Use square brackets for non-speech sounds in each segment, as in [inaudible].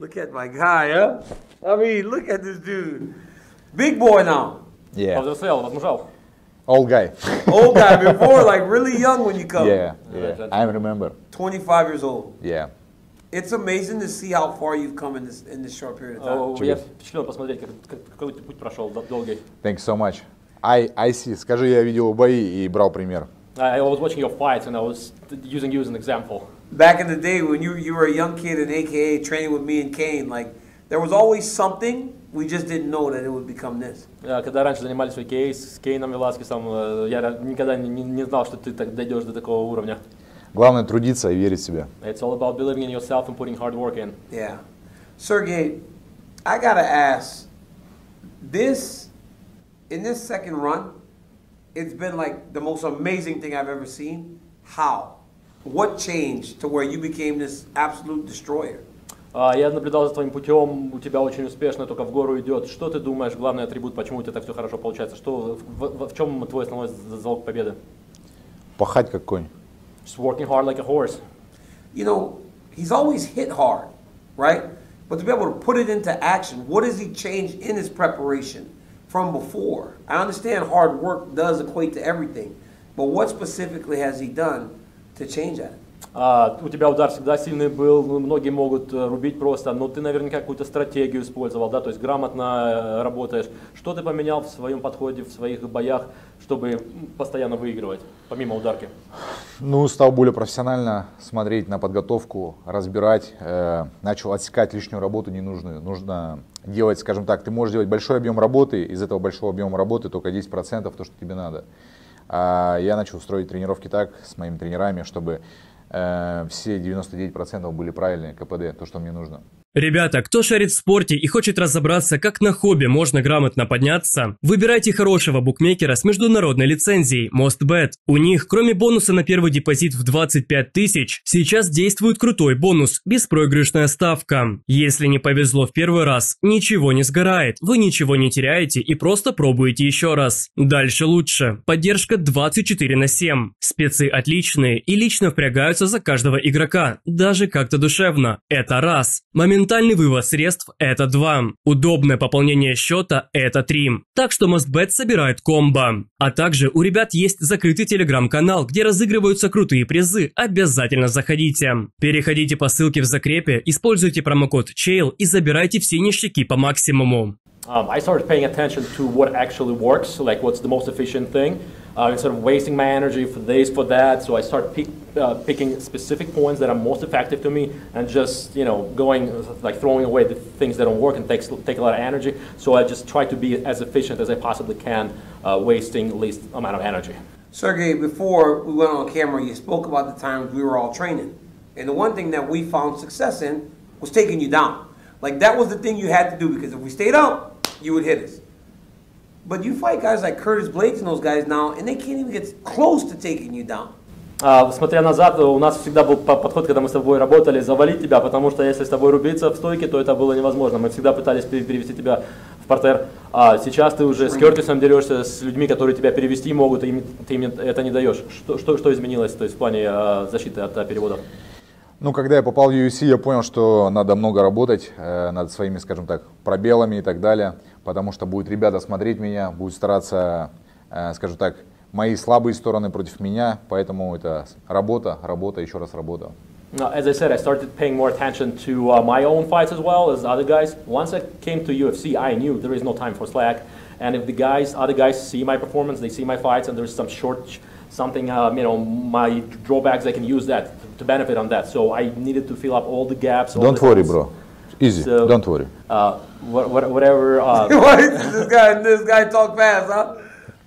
Look at my guy, huh? I mean, look at this dude. Big boy now. Yeah, Повзрослел, возмужал. old guy. Old guy before, [laughs] like really young when you come. yeah, Yeah. yeah. I remember. 25 years old. Yeah. It's amazing to see how far you've come in this in this short period of time. О, Чего? Я впечатлен посмотреть, как, как- какой ты путь прошел дол- долгий. Thank you so much. I, I see. Скажи, я видел бои и брал пример. I I was watching your fights and I was using you as an example. Back in the day when you you were a young kid in AKA training with me and Kane, like there was always something we just didn't know that it would become this. Э, Когда раньше занимались в кейс с Кейном Веласкесом, э, я ра- никогда не, не- не знал, что ты так дойдешь до такого уровня. Главное трудиться и верить в себя. It's all about believing in yourself and putting hard work in. Yeah. Sergey, I gotta ask, this in this second run, it's been like the most amazing thing I've ever seen. How? What changed to where you became this absolute destroyer? А, Я наблюдал за твоим путем, у тебя очень успешно, только в гору идет. Что ты думаешь, главный атрибут, почему у тебя так все хорошо получается? Что, в, в- в чем твой основной з- залог победы? Пахать как конь. Just working hard like a horse. You know, he's always hit hard, right? But to be able to put it into action, what has he changed in his preparation from before? I understand hard work does equate to everything, but what specifically has he done to change that? А, у тебя удар всегда сильный был, ну, многие могут э, рубить просто, но ты наверняка какую-то стратегию использовал, да, то есть грамотно э, работаешь. Что ты поменял в своем подходе, в своих боях, чтобы постоянно выигрывать, помимо ударки? Ну, стал более профессионально смотреть на подготовку, разбирать, э, начал отсекать лишнюю работу ненужную. Нужно делать, скажем так, ты можешь делать большой объем работы, из этого большого объема работы только 10% то, что тебе надо. А я начал строить тренировки так с моими тренерами, чтобы э, все 99% были правильные, КПД, то, что мне нужно. Ребята, кто шарит в спорте и хочет разобраться, как на хобби можно грамотно подняться, выбирайте хорошего букмекера с международной лицензией MostBet. У них, кроме бонуса на первый депозит в 25 тысяч, сейчас действует крутой бонус – беспроигрышная ставка. Если не повезло в первый раз, ничего не сгорает, вы ничего не теряете и просто пробуете еще раз. Дальше лучше. Поддержка 24 на 7. Спецы отличные и лично впрягаются за каждого игрока, даже как-то душевно. Это раз. Моментальный вывод средств – это два. Удобное пополнение счета – это три. Так что MustBet собирает комбо. А также у ребят есть закрытый телеграм-канал, где разыгрываются крутые призы. Обязательно заходите. Переходите по ссылке в закрепе, используйте промокод CHAIL и забирайте все ништяки по максимуму. Um, I started paying attention to what actually works, like what's the most efficient thing, uh, instead of wasting my energy for this, for that. So I start pick, uh, picking specific points that are most effective to me, and just you know going like throwing away the things that don't work and takes take a lot of energy. So I just try to be as efficient as I possibly can, uh, wasting least amount of energy. Sergey, before we went on camera, you spoke about the times we were all training. And the one thing that we found success in was taking you down. Like that was the thing you had to do because if we stayed up, you would hit us. But you fight guys like Curtis Blades and those guys now, and they can't even get close to taking you down. А, смотря назад, у нас всегда был по- подход, когда мы с тобой работали, завалить тебя, потому что если с тобой рубиться в стойке, то это было невозможно. Мы всегда пытались пере- перевести тебя в портер. А сейчас ты уже с Кертисом дерешься, с людьми, которые тебя перевести могут, и им, ты им это не даешь. Что, что, что изменилось то есть, в плане а, защиты от а, переводов? Ну, когда я попал в UFC, я понял, что надо много работать э, над своими, скажем так, пробелами и так далее, потому что будут ребята смотреть меня, будут стараться, э, скажем так, мои слабые стороны против меня, поэтому это работа, работа, еще раз работа. Uh, as I said, I started paying more attention to uh, my own fights as well as other guys. Once I came to UFC, I knew there is no time for slack. And if the guys, other guys see my performance, they see my fights, and there's some short, something, um, you know, my drawbacks, they can use that to benefit on that. So I needed to fill up all the gaps. all Don't the worry, gaps. bro. Easy, So- don't worry. Uh, wha- wha- whatever. Uh, [laughs] Why does this guy this guy talk fast, huh?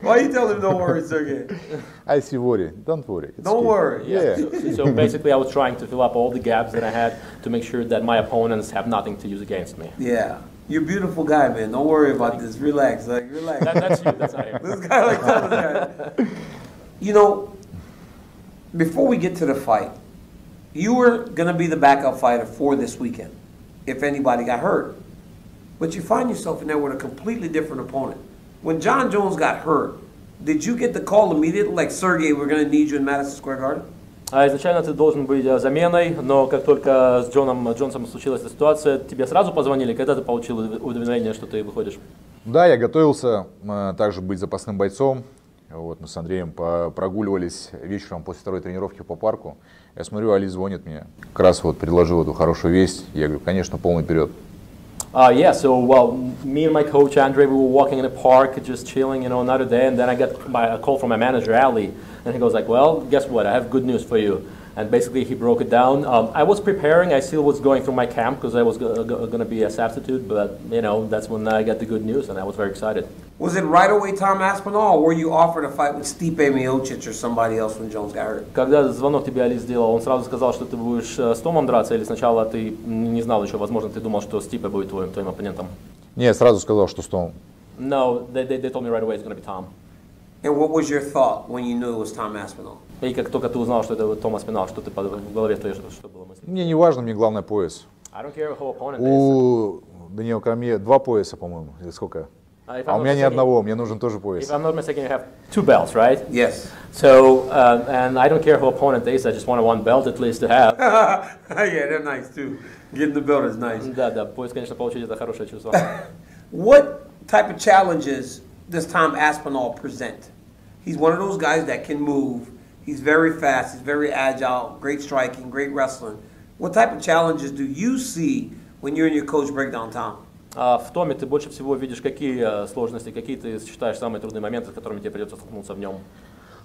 Why you tell him don't worry, Sergey? [laughs] I see worry, don't worry. It's Don't okay. worry. Yeah. so, so [laughs] basically, I was trying to fill up all the gaps that I had to make sure that my opponents have nothing to use against me. Yeah. You're a beautiful guy, man. Don't worry about this. Relax. Like relax. That, that's you. That's not him. This guy like tell this guy. You know, before we get to the fight, you were gonna be the backup fighter for this weekend, if anybody got hurt. But you find yourself in there with a completely different opponent. When John Jones got hurt, did you get the call immediately, like Sergey, we're gonna need you in Madison Square Garden? А изначально ты должен быть э, заменой, но как только с Джоном Джонсом случилась эта ситуация, тебе сразу позвонили, когда ты получил удовлетворение, что ты выходишь? Да, я готовился э, также быть запасным бойцом. Вот, мы с Андреем прогуливались вечером после второй тренировки по парку. Я смотрю, Али звонит мне. Как раз вот предложил эту хорошую весть. Я говорю, конечно, полный вперед. Uh, yeah, so well, me and my coach Andre, we were walking in the park, just chilling, you know, another day, and then I got my, a call from my manager Ali, and he goes like, "Well, guess what? I have good news for you." And basically, he broke it down. Um, I was preparing; I still was going through my camp because I was go- go- going to be a substitute, but you know, that's when I got the good news, and I was very excited. Was it right away Tom Aspinall, or were you offered a fight with Stipe Miocic or somebody else when Jones got hurt? Когда звонок тебе Али сделал, он сразу сказал, что ты будешь э, с Томом драться, или сначала ты не знал еще, возможно, ты думал, что Стипе будет твоим, твоим оппонентом? Не, я сразу сказал, что с Томом. No, they, they, they told me right away it's going to be Tom. And what was your thought when you knew it was Tom Aspinall? И как только ты узнал, что это вот Тома Спинал, что ты в голове твоей, что, что было мысль? Мне не важно, мне главное пояс. I don't care who opponent is. У Даниила Кормье два пояса, по-моему, или сколько? Uh, А у меня ни одного, мне нужен тоже If пояс. I'm not mistaken, you have two belts, right? Yes. So, uh, and I don't care who opponent is, I just want one belt at least to have. yeah, they're nice too. Getting the belt is nice. Да, да, пояс, конечно, получить это хорошее чувство. What type of challenges does Tom Aspinall present? He's one of those guys that can move. He's very fast. He's very agile. Great striking. Great wrestling. What type of challenges do you see when you and your coach break down Tom? А в Томе ты больше всего видишь какие э, сложности, какие ты считаешь самые трудные моменты, с которыми тебе придется столкнуться в нем?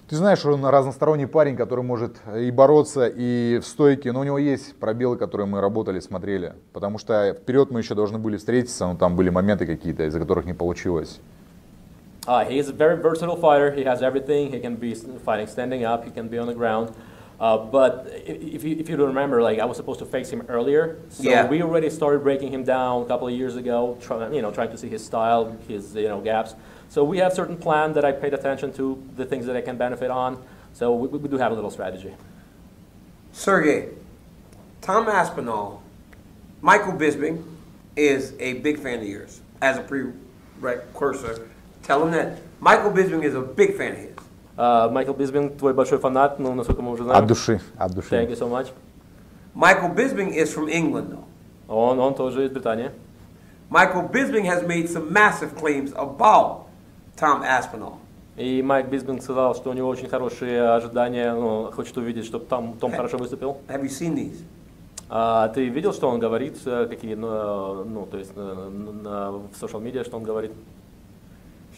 Ты знаешь, он разносторонний парень, который может и бороться, и в стойке, но у него есть пробелы, которые мы работали, смотрели. Потому что вперед мы еще должны были встретиться, но там были моменты какие-то, из-за которых не получилось. Uh, he is a very versatile fighter. He has everything. He can be fighting standing up. He can be on the ground. Uh, but if you, if you don't remember, like I was supposed to face him earlier, so Yeah. we already started breaking him down a couple of years ago, trying you know trying to see his style, his you know gaps. So we have certain plan that I paid attention to, the things that I can benefit on. So we, we do have a little strategy. Sergey, Tom Aspinall, Michael Bisping is a big fan of yours as a precursor. Tell him that Michael Bisping is a big fan of his. Uh, Майкл Бисбин, твой большой фанат, ну насколько мы уже От знаем. души, от Thank души. you so much. Michael Bisping is from England, though. Он, он тоже из Британии. Michael Bisping has made some massive claims about Tom Aspinall. И Майк Бисбин сказал, что у него очень хорошие ожидания, ну, хочет увидеть, чтобы там Том хорошо выступил. Have you seen these? А ты видел, что он говорит, э, какие, ну, ну то есть э, на- в social media, что он говорит?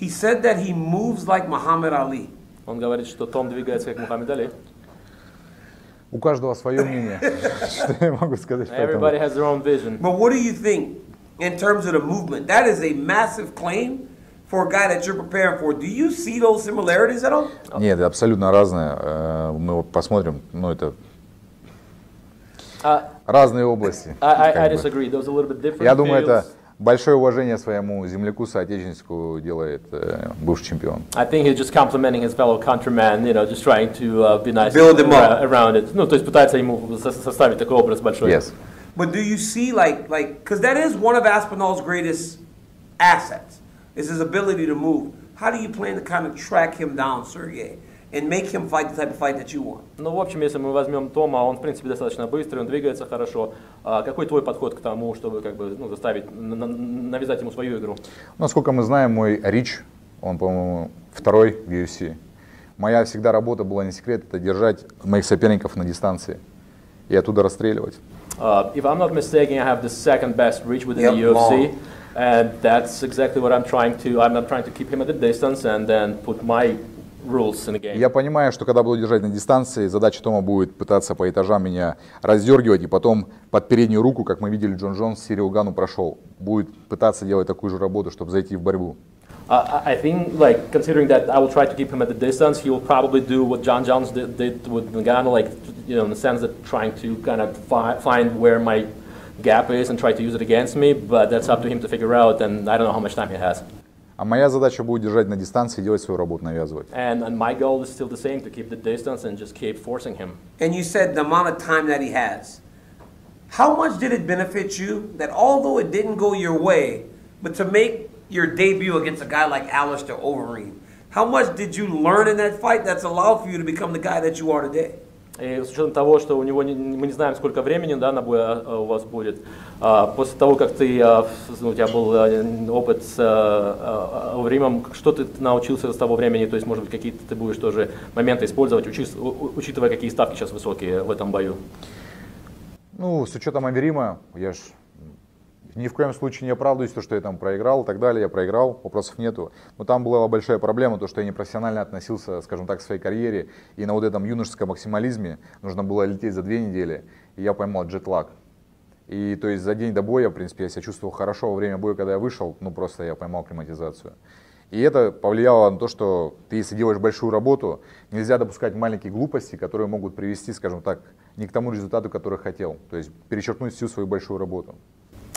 He said that he moves like Muhammad Ali. Он говорит, что Том двигается как Мухаммед Али. У каждого свое мнение. [laughs] Что я могу сказать по этому? Everybody has their own vision. But what do you think in terms of the movement? That is a massive claim for a guy that you're preparing for. Do you see those similarities at all? Нет, это абсолютно разное. Э, Мы вот посмотрим, ну это А, разные области. I, I, I как бы. disagree. Those are a little bit different Я думаю, это fields. большое уважение своему земляку, соотечественнику делает э, бывший чемпион. I think he's just complimenting his fellow countryman, you know, just trying to uh, be nice Build him up. ar- around it. Ну, то есть пытается ему со- составить такой образ большой. Yes. But do you see like like because that is one of Aspinall's greatest assets is his ability to move. How do you plan to kind of track him down, Sergey, And make him fight the type of fight that you want? Ну, в общем, если мы возьмем Тома, он, в принципе, достаточно быстрый, он двигается хорошо. А какой твой подход к тому, чтобы как бы, ну, заставить, навязать ему свою игру? Насколько мы знаем, мой Рич, он, по-моему, второй в UFC. Моя всегда работа была не секрет, это держать моих соперников на дистанции и оттуда расстреливать. Uh, if I'm not mistaken, I have the second best reach within the Yep, UFC. long. And that's exactly what I'm trying to, I'm not trying to keep him at a distance and then put my the. Я понимаю, что когда буду держать на дистанции, задача Тома будет пытаться по этажам меня раздергивать, и потом под переднюю руку, как мы видели, Джон Джонс Сирио Гану прошел, будет пытаться делать такую же работу, чтобы зайти в борьбу. Uh, I think, like, considering that I will try to keep him at a distance, he will probably do what John Jones did, did with Nagano, like, you know, in the sense that trying to kind of fi- find where my gap is and try to use it against me, but that's up to him to figure out, and I don't know how much time he has. А моя задача будет держать на дистанции и делать свою работу, навязывать. And, and my goal is still the same, to keep the distance and just keep forcing him. And you said the amount of time that he has. How much did it benefit you that although it didn't go your way, but to make your debut against a guy like Alistair Overeem, how much did you learn in that fight that's allowed for you to become the guy that you are today? И с учетом того, что у него не- мы не знаем, сколько времени да, на бой а, у вас будет, а, после того, как ты, а, у тебя был а, опыт с а, а, Римом, что ты научился с того времени, то есть, может быть, какие-то ты будешь тоже моменты использовать, учис- у- у- учитывая, какие ставки сейчас высокие в этом бою? Ну, с учетом Америма, я ж ни в коем случае не оправдываюсь, то, что я там проиграл и так далее, я проиграл, вопросов нету. Но там была большая проблема, то, что я непрофессионально относился, скажем так, к своей карьере, и на вот этом юношеском максимализме нужно было лететь за две недели, и я поймал джетлаг. И то есть за день до боя, в принципе, я себя чувствовал хорошо во время боя, когда я вышел, ну просто я поймал климатизацию. И это повлияло на то, что ты, если делаешь большую работу, нельзя допускать маленькие глупости, которые могут привести, скажем так, не к тому результату, который хотел. То есть перечеркнуть всю свою большую работу.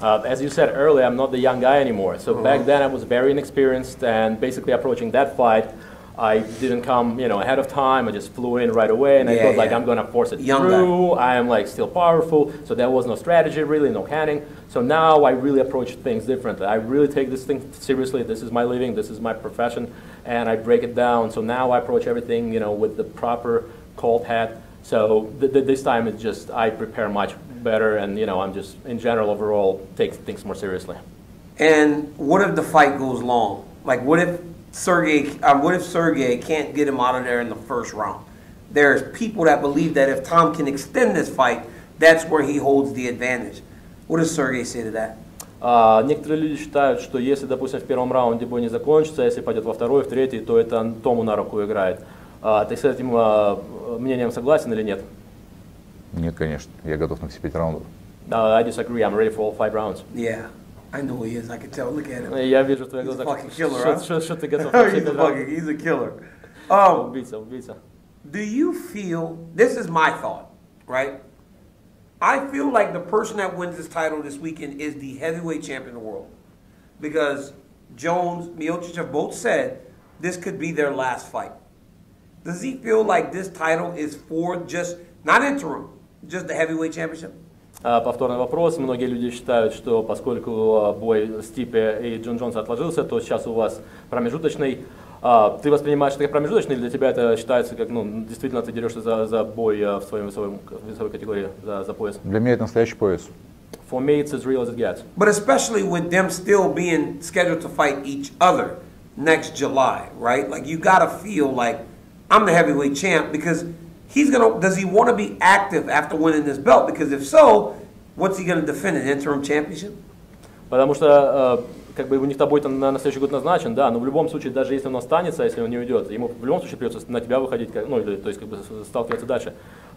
Uh, as you said earlier, I'm not the young guy anymore. So back then I was very inexperienced, and basically approaching that fight, I didn't come, you know, ahead of time. I just flew in right away, and I Yeah, thought like yeah. I'm gonna force it Young guy. through. I am like still powerful, so there was no strategy really, no canning. So now I really approach things differently. I really take this thing seriously. This is my living. This is my profession, and I break it down. So now I approach everything, you know, with the proper cold head. So th- th- this time it's just I prepare much better, and you know I'm just in general overall take things more seriously. And what if the fight goes long? Like, what if Sergey, uh, what if Sergey can't get him out of there in the first round? There's people that believe that if Tom can extend this fight, that's where he holds the advantage. What does Sergey say to that? А, некоторые люди считают, что если, допустим, в первом раунде бой не закончится, если пойдет во второй, в третий, то это Тому на руку играет. А, ты с этим а, мнением согласен или нет? Нет, конечно, я готов на все пять раундов. Uh, I disagree. I'm ready for all five rounds. Yeah, I know he is. I can tell. Look at him. Я вижу в твоих He's a глазах, fucking killer, что, huh? что- что ты готов на все he's, a пять раундов. fucking, he's a killer. Um, Убийца, убийца. do you feel, this is my thought, right? I feel like the person that wins this title this weekend is the heavyweight champion of the world. Because Jones, Miocic have both said this could be their last fight. Does he feel like this title is for just, not interim, just the heavyweight championship? А, Повторный вопрос. Многие люди считают, что поскольку а, бой Стипе и Джон Джонса отложился, то сейчас у вас промежуточный. А, Ты воспринимаешь это как промежуточный или для тебя это считается как, ну, действительно ты дерешься за, за бой в своем весовой, весовой категории, за, за пояс? Для меня это настоящий пояс. For me, it's as real as it gets. But especially with them still being scheduled to fight each other next July, right? Like you gotta feel like I'm the heavyweight champ because he's gonna. Does he want to be active after winning this belt? Because if so, what's he gonna defend an interim championship? Потому что э, как бы у них тобой на, на следующий год назначен, да, но в любом случае, даже если он останется, если он не уйдет, ему в любом случае придется на тебя выходить, как- ну, или, то есть как бы сталкиваться дальше.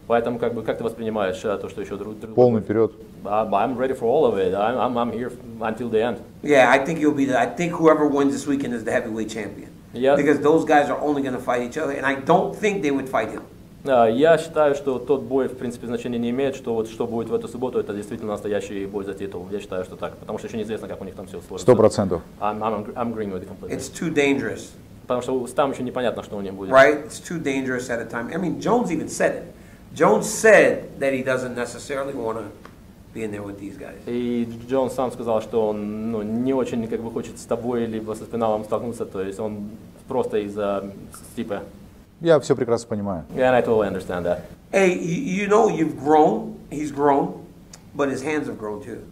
Поэтому как бы как ты воспринимаешь э, то, что еще друг друг- Полный вперед. I'm I'm ready for all of it. I'm, I'm, I'm here until the end. Yeah, I think he'll be. The, I think whoever wins this weekend is the heavyweight champion. Yeah. Because those guys are only gonna fight each other, and I don't think they would fight him. А, Я считаю, что тот бой, в принципе, значения не имеет, что вот что будет в эту субботу, это действительно настоящий бой за титул. Я считаю, что так, потому что еще неизвестно, как у них там все сложится. Сто процентов. I'm, I'm, I'm agreeing with it completely. It's too dangerous. Потому что там еще непонятно, что у них будет. right? It's too dangerous at a time. I mean, Jones even said it. Jones said that he doesn't necessarily want to be in there with these guys. И Джон сам сказал, что он ну, не очень как бы хочет с тобой либо со финалом столкнуться, то есть он просто из-за типа. Я все прекрасно понимаю. And I totally understand that. Hey, you, know you've grown. He's grown, but his hands have grown too.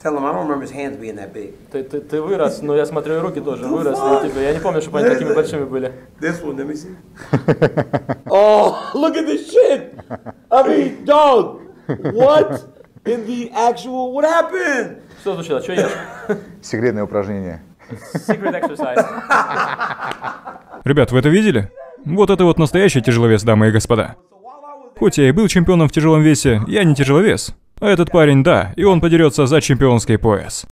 Tell him I don't remember his hands being that big. Ты, ты, ты вырос, но я смотрю, и руки тоже выросли. fuck? Типа, я не помню, чтобы они такими большими были. This one, let me see. oh, look at this shit! I mean, dog, what in the actual? What happened? Что случилось? Что ешь? Секретное упражнение. Secret exercise. Ребят, вы это видели? Вот это вот настоящий тяжеловес, дамы и господа. Хоть я и был чемпионом в тяжелом весе, я не тяжеловес. А этот парень, да, и он подерется за чемпионский пояс.